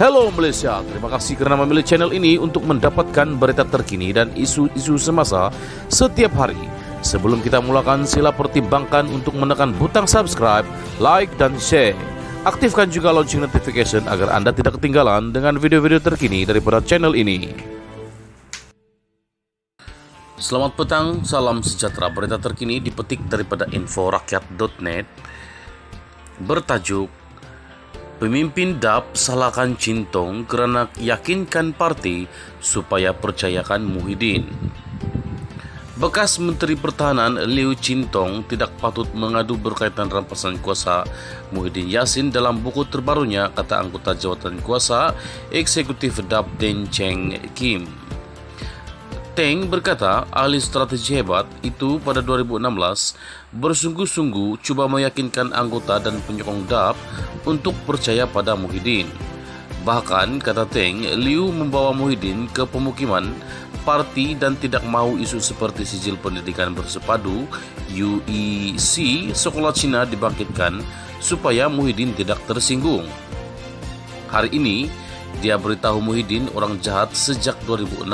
Halo Malaysia, terima kasih karena memilih channel ini untuk mendapatkan berita terkini dan isu-isu semasa setiap hari. Sebelum kita mulakan, sila pertimbangkan untuk menekan butang subscribe, like, dan share. Aktifkan juga lonceng notification agar Anda tidak ketinggalan dengan video-video terkini daripada channel ini. Selamat petang, salam sejahtera. Berita terkini dipetik daripada inforakyat.net bertajuk Pemimpin DAP salahkan Cintong kerana yakinkan parti supaya percayakan Muhyiddin. Bekas Menteri Pertahanan Liu Cintong tidak patut mengadu berkaitan rampasan kuasa Muhyiddin Yassin dalam buku terbarunya, kata anggota jawatan kuasa eksekutif DAP Den Cheng Kim. Teng berkata ahli strategi hebat itu pada 2016 bersungguh-sungguh cuba meyakinkan anggota dan penyokong DAP untuk percaya pada Muhyiddin. Bahkan, kata Teng, Liu membawa Muhyiddin ke pemukiman parti dan tidak mau isu seperti sijil pendidikan bersepadu UEC sekolah Cina dibangkitkan supaya Muhyiddin tidak tersinggung. Hari ini, dia beritahu Muhyiddin orang jahat sejak 2016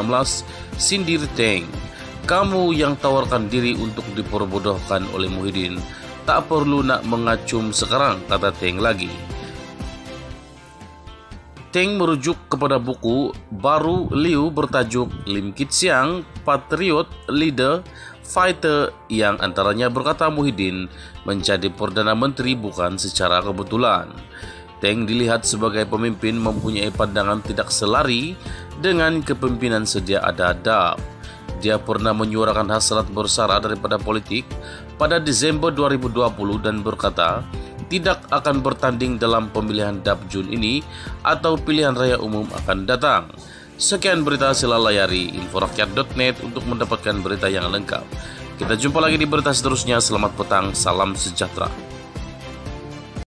sindir Teng. Kamu yang tawarkan diri untuk diperbodohkan oleh Muhyiddin tak perlu nak mengacum sekarang, kata Teng lagi. Teng merujuk kepada buku baru Liu bertajuk Lim Kit Siang, Patriot Leader Fighter yang antaranya berkata Muhyiddin menjadi Perdana Menteri bukan secara kebetulan. Teng dilihat sebagai pemimpin mempunyai pandangan tidak selari dengan kepemimpinan sedia ada. Dia pernah menyuarakan hasrat bersara daripada politik pada Desember 2020 dan berkata tidak akan bertanding dalam pemilihan DAP Jun ini atau pilihan raya umum akan datang. Sekian berita sila layari inforakyat.net untuk mendapatkan berita yang lengkap. Kita jumpa lagi di berita seterusnya. Selamat petang, salam sejahtera.